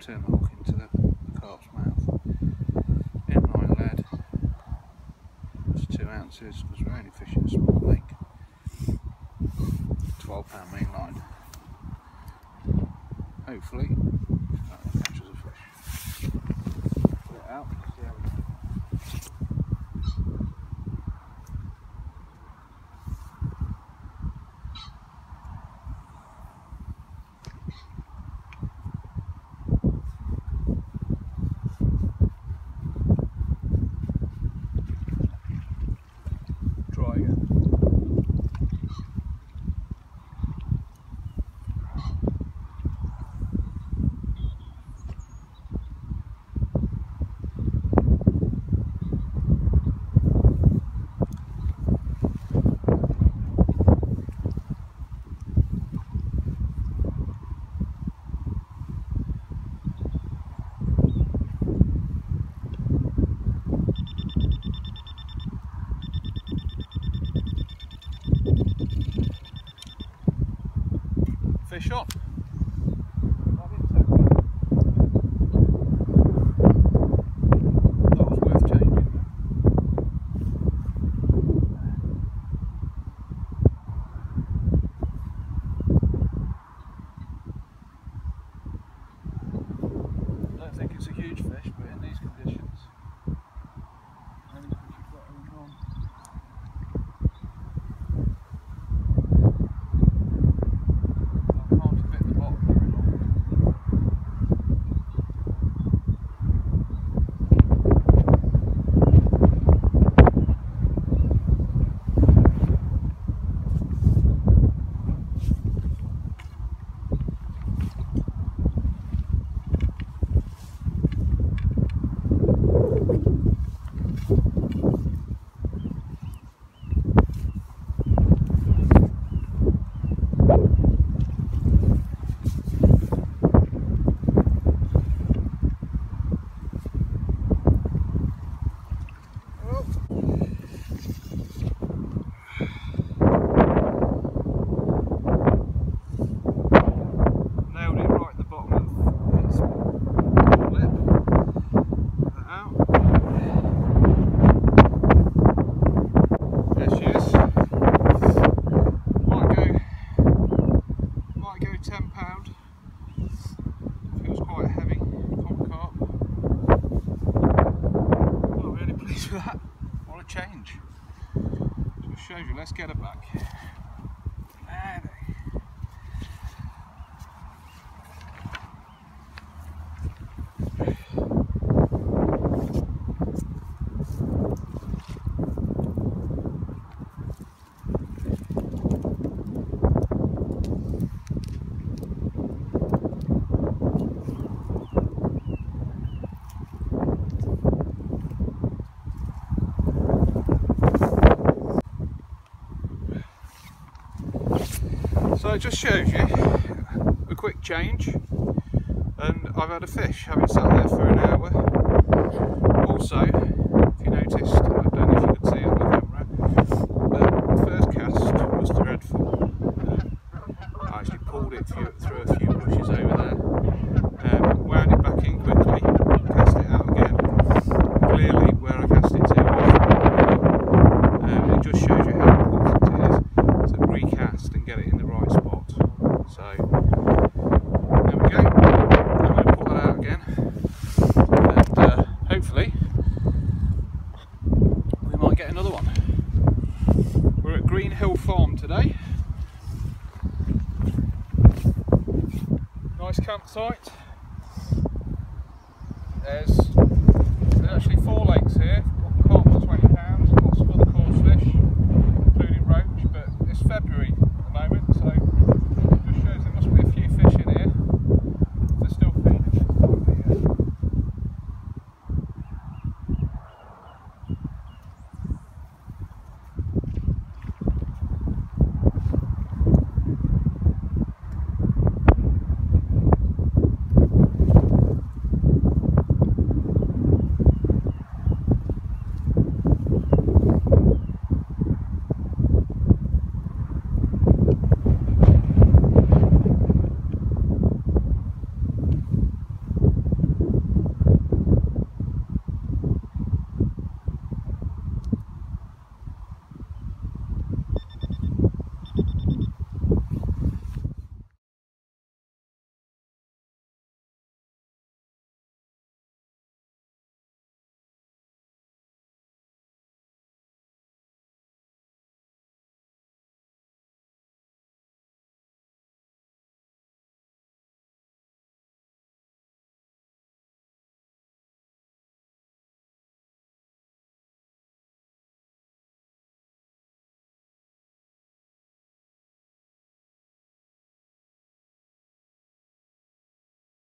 turn the hook into the, carp's mouth. Inline lead, that's two ounces because we're only fishing a small lake. 12 pound main line. Hopefully Try again. Fish on. That was worth changing. I don't think it's a huge fish, Thank you. Shows you. Let's get her back. Just shows you a quick change and I've had a fish having sat there for an hour. Also, if you noticed, I don't know if you could see on the camera, but the first cast was dreadful. I actually pulled it through, through a few bushes over there, um, wound it back in quickly, cast it out again. Clearly where I cast it to was um, it just shows you how important it is to recast and get it in the right spot. So there we go. I'm going to put that out again, and uh, hopefully we might get another one. We're at Greenhill Farm today. Nice campsite. There's,